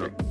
Perfect.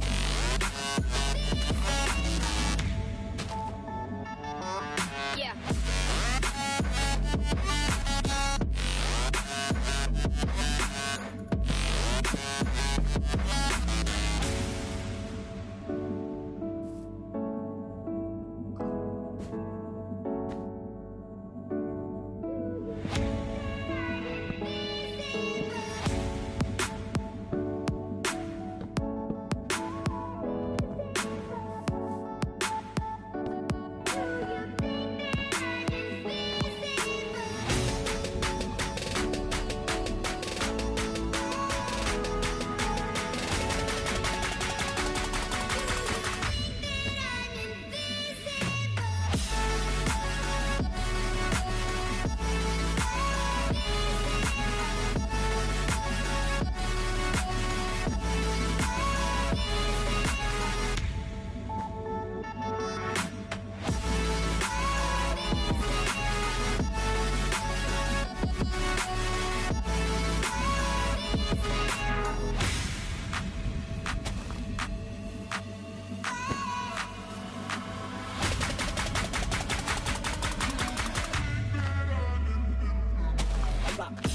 flop.